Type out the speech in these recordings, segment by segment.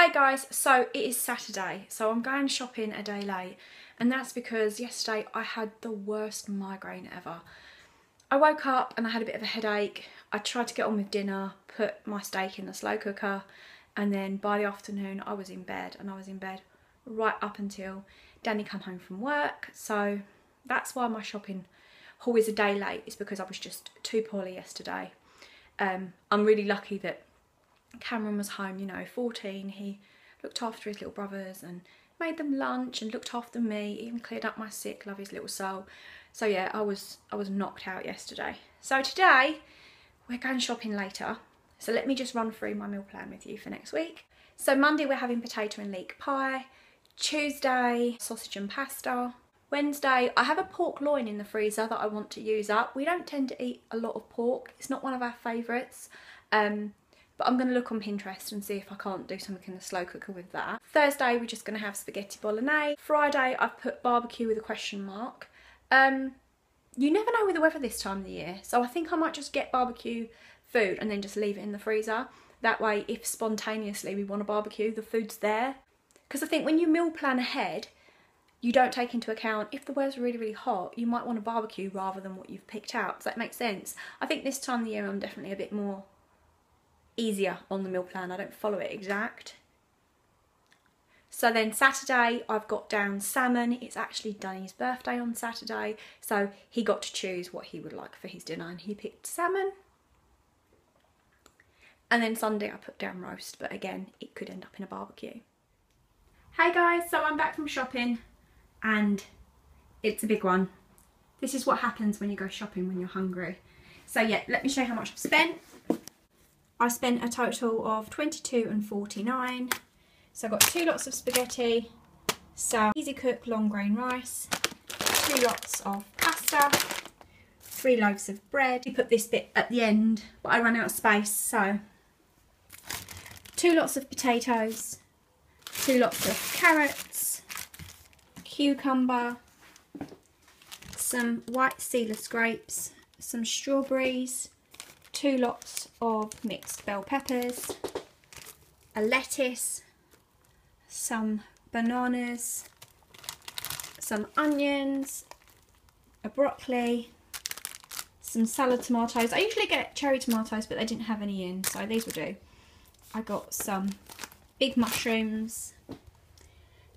Hey guys, so it is Saturday, so I'm going shopping a day late, and that's because yesterday I had the worst migraine ever. I woke up and I had a bit of a headache. I tried to get on with dinner, put my steak in the slow cooker, and then by the afternoon I was in bed, and I was in bed right up until Danny come home from work. So that's why my shopping haul is a day late. It's because I was just too poorly yesterday. Um, I'm really lucky that Cameron was home, you know, 14. He looked after his little brothers and made them lunch and looked after me, even cleared up my sick, love his little soul. So yeah, I was I was knocked out yesterday. So today we're going shopping later. So let me just run through my meal plan with you for next week. So Monday we're having potato and leek pie. Tuesday, sausage and pasta. Wednesday, I have a pork loin in the freezer that I want to use up. We don't tend to eat a lot of pork. It's not one of our favourites. Um, but I'm going to look on Pinterest and see if I can't do something in the slow cooker with that. Thursday, we're just going to have spaghetti bolognese. Friday, I've put barbecue with a question mark. Um, you never know with the weather this time of the year, so I think I might just get barbecue food and then just leave it in the freezer. That way, if spontaneously we want a barbecue, the food's there. Because I think when you meal plan ahead, you don't take into account if the weather's really, really hot, you might want a barbecue rather than what you've picked out. Does that make sense? I think this time of the year I'm definitely a bit more easier on the meal plan. I don't follow it exact. So then Saturday, I've got down salmon. It's actually Danny's birthday on Saturday. So he got to choose what he would like for his dinner and he picked salmon. And then Sunday, I put down roast, but again, it could end up in a barbecue. Hey guys, so I'm back from shopping and it's a big one. This is what happens when you go shopping when you're hungry. So yeah, let me show you how much I've spent. I spent a total of 22 and 49. So I got two lots of spaghetti, some easy cook long grain rice, two lots of pasta, three loaves of bread. We put this bit at the end, but I ran out of space, so two lots of potatoes, two lots of carrots, cucumber, some white Seedless grapes, some strawberries, two lots of mixed bell peppers, a lettuce, some bananas, some onions, a broccoli, some salad tomatoes. I usually get cherry tomatoes, but they didn't have any in, so these will do. I got some big mushrooms.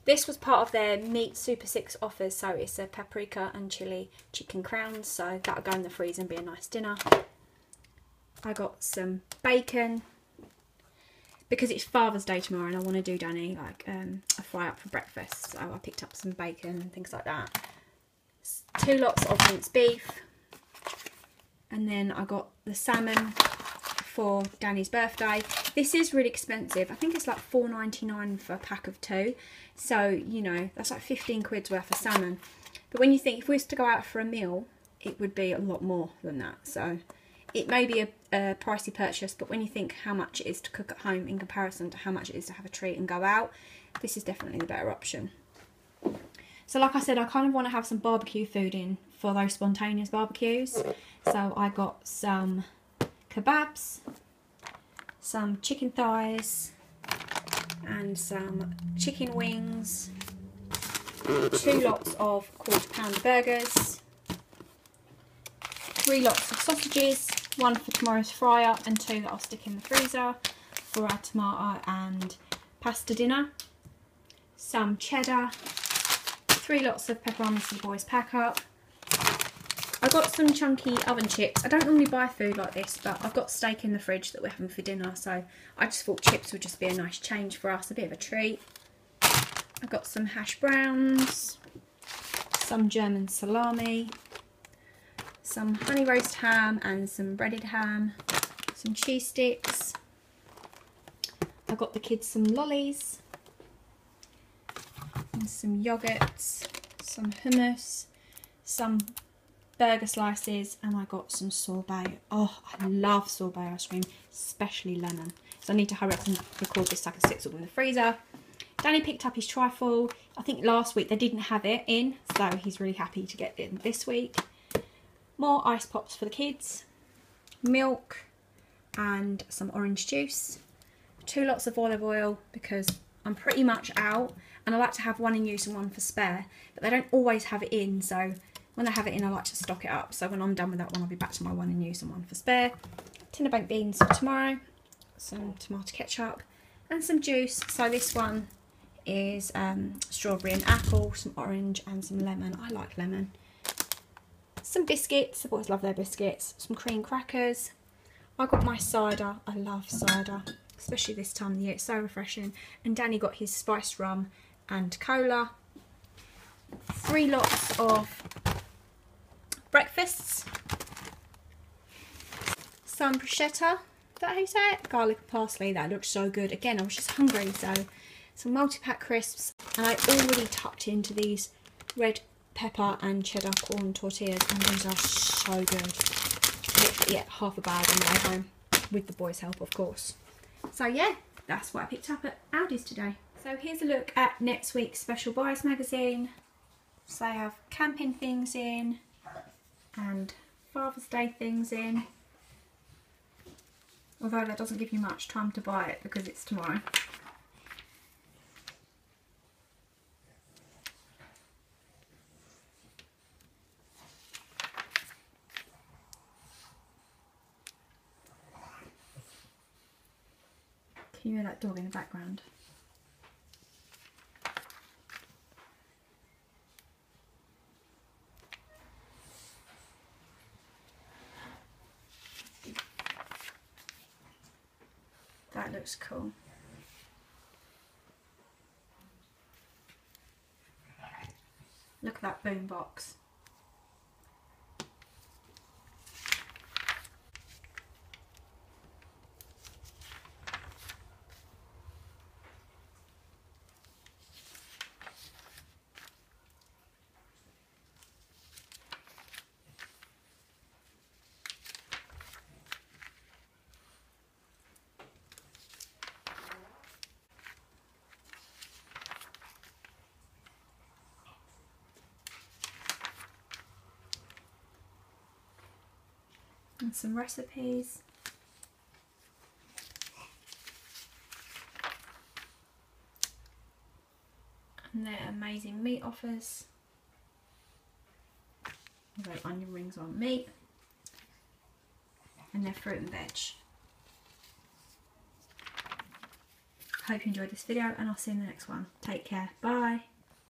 This was part of their Meat Super 6 offers, so it's a paprika and chili chicken crowns, so that'll go in the freezer and be a nice dinner. I got some bacon because it's Father's Day tomorrow and I want to do Danny like um, a fry up for breakfast. So I picked up some bacon and things like that. Two lots of minced beef. And then I got the salmon for Danny's birthday. This is really expensive. I think it's like four ninety nine for a pack of two. So, you know, that's like 15 quid's worth of salmon. But when you think if we was to go out for a meal, it would be a lot more than that. So it may be a, a, pricey purchase, but when you think how much it is to cook at home in comparison to how much it is to have a treat and go out, this is definitely the better option. So like I said, I kind of want to have some barbecue food in for those spontaneous barbecues. So I got some kebabs, some chicken thighs, and some chicken wings, two lots of quarter pound burgers, three lots of sausages, one for tomorrow's fry up and two that I'll stick in the freezer for our tomato and pasta dinner. Some cheddar, three lots of pepperoni for the boys pack up. I got some chunky oven chips. I don't normally buy food like this, but I've got steak in the fridge that we're having for dinner, so I just thought chips would just be a nice change for us, a bit of a treat. I've got some hash browns, some German salami, some honey roast ham and some breaded ham, some cheese sticks. I got the kids some lollies, and some yogurts, some hummus, some burger slices, and I got some sorbet. Oh, I love sorbet ice cream, especially lemon. So I need to hurry up and record this so I can stick it all in the freezer. Danny picked up his trifle. I think last week they didn't have it in, so he's really happy to get it this week more ice pops for the kids, milk and some orange juice, two lots of olive oil because I'm pretty much out and I like to have one in use and one for spare but they don't always have it in so when they have it in I like to stock it up so when I'm done with that one I'll be back to my one in use and one for spare. Tin of baked beans for tomorrow, some tomato ketchup and some juice so this one is um, strawberry and apple, some orange and some lemon. I like lemon. Some biscuits, the boys love their biscuits. Some cream crackers. I got my cider, I love cider, especially this time of the year, it's so refreshing. And Danny got his spiced rum and cola. Three lots of breakfasts. Some bruschetta, is that how you say it? Garlic and parsley, that looks so good. Again, I was just hungry, so some multi-pack crisps and I already tucked into these red pepper and cheddar corn tortillas and these are so good. Yeah, half a bag on the way home with the boys' help of course. So yeah, that's what I picked up at Aldi's today. So here's a look at next week's special buys magazine. So I have camping things in and Father's Day things in. Although that doesn't give you much time to buy it because it's tomorrow. You hear that dog in the background? That looks cool. Look at that boom box. And some recipes. And their amazing meat offers. Although onion rings on meat. And their fruit and veg. Hope you enjoyed this video and I'll see you in the next one. Take care. Bye.